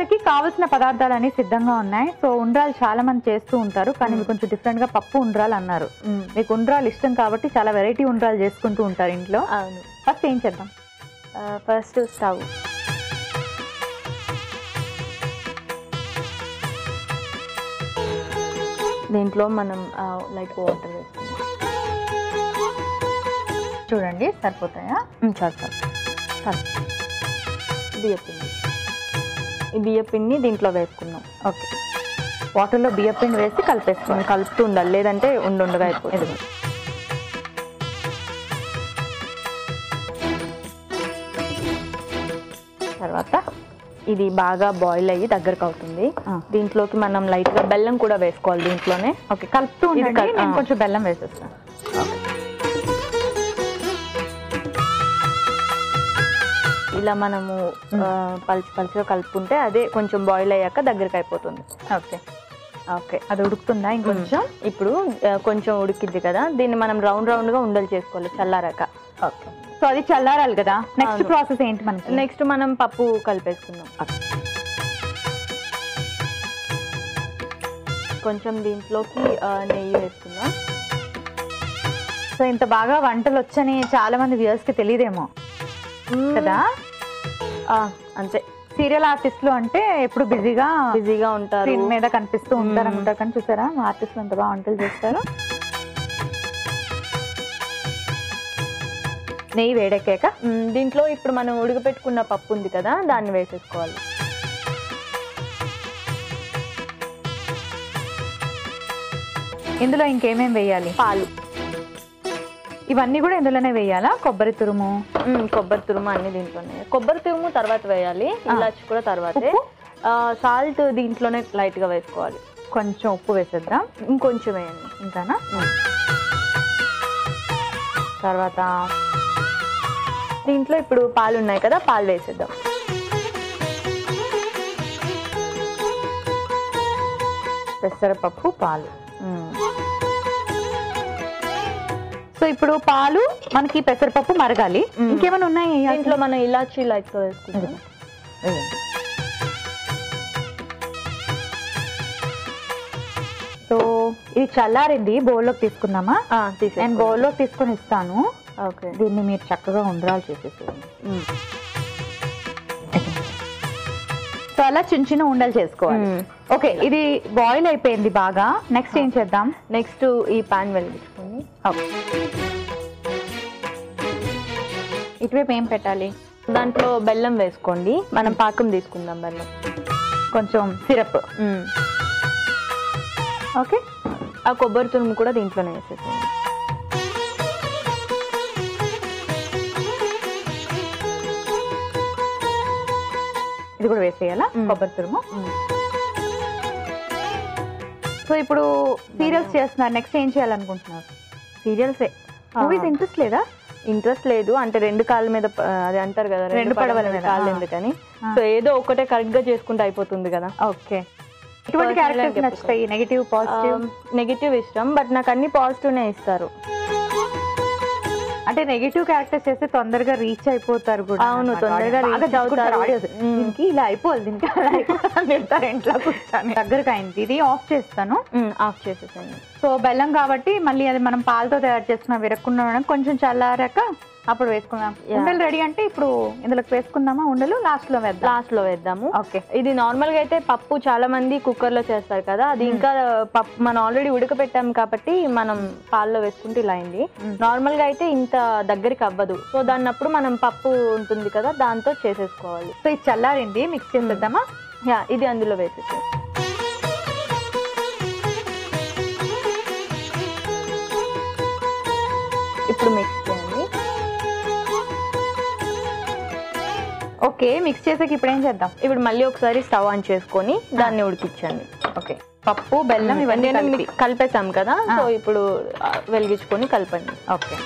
ఉండ్రాలకి కావలసిన పదార్థాలన్నీ సిద్ధంగా ఉన్నాయి. సో ఉండ్రాలు చాలా మంది చేస్తూ ఉంటారు. కానీ ఇవి కొంచెం డిఫరెంట్గా పప్పు ఉండ్రాలు అన్నారు. మీకు ఉండ్రాలు ఇష్టం కాబట్టి చాలా వెరైటీ ఉండ్రాలు చేసుకుంటూ ఉంటారు ఇంట్లో. అవును. ఫస్ట్ ఏం చేద్దాం? ఫస్ట్ స్టవ్ దీంట్లో మనం లైట్ వాటర్ వేసుకుందాం. చూడండి సరిపోతాయా? చాలు చాలు చాలు బియ్య పిండి ఈ బియ్య పిండి దీంట్లో వేసుకుందాం. ఓకే. వాటర్లో బియ్యం పిండి వేసి కలిపేసుకోవాలి మనం కలుపుతూ ఉండాలి లేదంటే ఉండుండగా అయిపోతుంది. తర్వాత ఇది బాగా బాయిల్ అయ్యి దగ్గరకు అవుతుంది. ఆ. దీంట్లోకి మనం లైట్గా బెల్లం కూడా వేసుకోవాలి దీంట్లోనే. ఓకే కలుపుతూ ఉండండి. ఆ. కొంచెం బెల్లం వేసేస్తాను. ఇలా మనము పల్చి పల్చిగా కలుపుకుంటే అదే కొంచెం బాయిల్ అయ్యాక దగ్గరకు అయిపోతుంది. ఓకే. ఓకే. అది ఉడుకుతుందా ఇంకొంచెం? ఇప్పుడు కొంచెం ఉడికిద్ది కదా దీన్ని మనం రౌండ్ రౌండ్గా ఉండలు చేసుకోవాలి చల్లారాక. ఓకే. సో అది చల్లారాలి కదా? నెక్స్ట్. ప్రాసెస్ ఏంటి మనకి? నెక్స్ట్ మనం పప్పు కలిపేసుకుందాం. కొంచెం దీంట్లోకి నెయ్యి వేసుకుందాం. సో ఇంత బాగా వంటలు వచ్చని చాలా మంది వ్యూయర్స్కి తెలియదేమో. కదా? అంతే. సీరియల్ ఆర్టిస్టులు అంటే ఎప్పుడు బిజీగా బిజీగా ఉంటారు. స్క్రీన్ మీద కనిపిస్తూ ఉంటారు. అనుకుంటారు కానీ చూసారా? ఆర్టిస్టులు ఎంత బాగా వంటలు చేస్తారు. నెయ్యి వేడెక్కాక? దీంట్లో ఇప్పుడు మనం ఉడకపెట్టుకున్న పప్పు ఉంది కదా దాన్ని వేసేసుకోవాలి. ఇందులో ఇంకేమేం వేయాలి? పాలు. ఇవన్నీ కూడా ఇందులోనే వేయాలా? కొబ్బరి తురుము? కొబ్బరి తురుము అన్ని దీంట్లోనే. కొబ్బరి తురుము తర్వాత వేయాలి ఇలాచి కూడా తర్వాతే. సాల్ట్ దీంట్లోనే లైట్గా వేసుకోవాలి. కొంచెం ఉప్పు వేసేద్దాం. ఇంకొంచెం వేయండి. ఇంకానా తర్వాత దీంట్లో ఇప్పుడు పాలు ఉన్నాయి కదా పాలు వేసేద్దాం. పెసరపప్పు పాలు. ఇప్పుడు పాలు మనకి పెసరపప్పు మరగాలి. ఇంకేమైనా ఉన్నాయి దీంట్లో మనం ఇలాచి వేసుకుంటాం వేయండి. సో ఇది చల్లారింది బౌల్లోకి తీసుకుందామా? నేను బౌల్లోకి తీసుకొని ఇస్తాను. ఓకే. దీన్ని మీరు చక్కగా ఉండ్రాలు చేసేసేయండి. సో అలా చిన్న చిన్న ఉండలు చేసుకోవాలి. ఓకే ఇది బాయిల్ అయిపోయింది బాగా. నెక్స్ట్ ఏం చేద్దాం? నెక్స్ట్ ఈ పాన్ వెలిగించుకొని. ఇటువైపు ఏం పెట్టాలి? దాంట్లో బెల్లం వేసుకోండి. మనం పాకం తీసుకుందాం బెల్లం. కొంచెం సిరప్. ఓకే? ఆ కొబ్బరి తురుము కూడా దీంట్లోనే వేసేసేయండి. ఇది కూడా వేసేయాలా. కొబ్బరి తురుము. సో ఇప్పుడు సీరియల్స్ చేస్తున్నారు. నెక్స్ట్ ఏం చేయాలనుకుంటున్నారు? సీరియల్సే మూవీస్ ఇంట్రెస్ట్ లేదా? ఇంట్రెస్ట్ లేదు. అంటే రెండు కాళ్ళ మీద అది అంటారు కదా రెండు పడవల మీద, కాళ్ళు. ఎందుకని. సో ఏదో ఒకటే కరెక్ట్గా చేసుకుంటే అయిపోతుంది కదా. ఓకే. ఎటువంటి క్యారెక్టర్స్ నచ్చుతాయి? నెగిటివ్ పాజిటివ్ నెగిటివ్ ఇష్టం బట్ నాకు అన్ని పాజిటివ్నే ఇస్తారు. అంటే నెగిటివ్ క్యారెక్టర్స్ చేస్తే తొందరగా రీచ్ అయిపోతారు కూడా. అవును. తొందరగా దిక్కుతారు అవుతారు. దీనికి ఇలా అయిపోవాలి. దీనికి అలా తిడతారు ఇంట్లో కూర్చొని. దగ్గరకు అయింది. ఇది ఆఫ్ చేస్తాను. ఆఫ్ చేసేసండి సో బెల్లం కాబట్టి మళ్ళీ అది మనం పాలతో తయారు చేసుకున్న విరక్కుండా ఉండడం కొంచెం చల్లారాక అప్పుడు వేసుకుందాం. ఉండలు రెడీ అంటే ఇప్పుడు ఇందులోకి వేసుకుందామా? ఉండలు లాస్ట్లో వేద్దాం. లాస్ట్లో వేద్దాము. ఓకే ఇది నార్మల్గా అయితే పప్పు చాలా మంది కుక్కర్లో చేస్తారు కదా. అది ఇంకా పప్పు మనం ఆల్రెడీ ఉడకపెట్టాం కాబట్టి మనం పాల్లో వేసుకుంటే ఇలా అయింది. నార్మల్గా అయితే ఇంత దగ్గరికి అవ్వదు. సో దాన్ని అప్పుడు మనం పప్పు ఉంటుంది కదా దాంతో చేసేసుకోవాలి. సో ఇది చల్లారింది. మిక్స్ చేసేద్దామా యా ఇది అందులో వేసేసి ఇప్పుడు మిక్స్ ఓకే మిక్స్ చేసాక ఇప్పుడు ఏం చేద్దాం? ఇప్పుడు మళ్ళీ ఒకసారి స్టవ్ ఆన్ చేసుకొని దాన్ని ఉడికించండి. ఓకే. పప్పు బెల్లం ఇవన్నీ కలిపేసాం కదా. సో ఇప్పుడు వెలిగించుకొని కలపండి. ఓకే.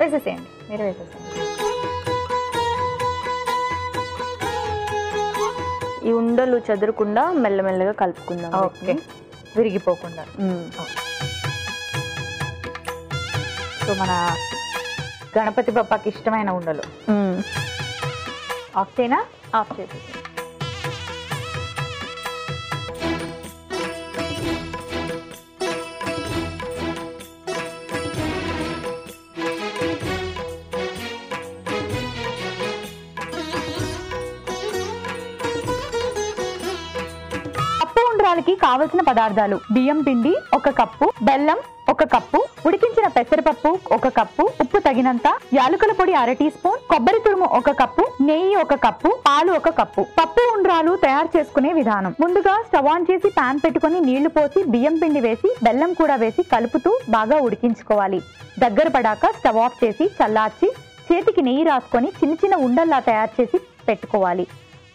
వేసేసేయండి. మీరు వేసేసేయండి. ఈ ఉండలు చెదరకుండా మెల్లమెల్లగా కలుపుకుందాం ఓకే. విరిగిపోకుండా. సో మన గణపతి పప్పకి ఇష్టమైన ఉండలు. ఆఫ్ చేయనా ఆఫ్ చేసేసి ఉండ్రాలకి కావలసిన పదార్థాలు బియ్యం పిండి ఒక కప్పు బెల్లం ఒక కప్పు ఉడికించిన పెసరపప్పు ఒక కప్పు ఉప్పు తగినంత యాలకుల పొడి అర టీ స్పూన్ కొబ్బరి తురుము ఒక కప్పు నెయ్యి ఒక కప్పు పాలు ఒక కప్పు. పప్పు ఉండ్రాలు తయారు చేసుకునే విధానం. ముందుగా స్టవ్ ఆన్ చేసి పాన్ పెట్టుకుని నీళ్ళు పోసి బియ్యం పిండి వేసి బెల్లం కూడా వేసి కలుపుతూ బాగా ఉడికించుకోవాలి. దగ్గర పడాక స్టవ్ ఆఫ్ చేసి చల్లార్చి చేతికి నెయ్యి రాసుకొని చిన్న చిన్న ఉండల్లా తయారు చేసి పెట్టుకోవాలి.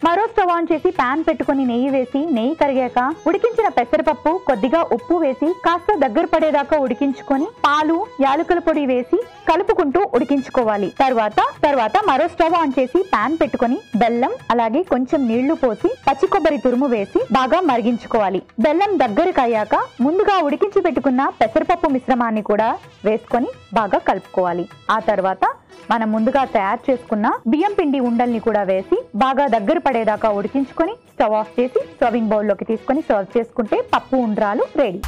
మరో స్టవ్ ఆన్ చేసి పాన్ పెట్టుకొని నెయ్యి వేసి నెయ్యి కరిగాక ఉడికించిన పెసరపప్పు కొద్దిగా ఉప్పు వేసి కాస్త దగ్గర పడేదాకా ఉడికించుకొని పాలు యాలకుల పొడి వేసి కలుపుకుంటూ ఉడికించుకోవాలి. తర్వాత తర్వాత మరో స్టవ్ ఆన్ చేసి పాన్ పెట్టుకొని బెల్లం అలాగే కొంచెం నీళ్ళు పోసి పచ్చి కొబ్బరి తురుము వేసి బాగా మరిగించుకోవాలి. బెల్లం దగ్గరకు అయ్యాక ముందుగా ఉడికించి పెట్టుకున్న పెసరపప్పు మిశ్రమాన్ని కూడా వేసుకొని బాగా కలుపుకోవాలి. ఆ తర్వాత మనం ముందుగా తయారు చేసుకున్న బియ్యం పిండి ఉండల్ని కూడా వేసి బాగా దగ్గర పడేదాకా ఉడికించుకొని స్టవ్ ఆఫ్ చేసి సర్వింగ్ బౌల్లోకి తీసుకొని సర్వ్ చేసుకుంటే పప్పు ఉండ్రాలు రెడీ.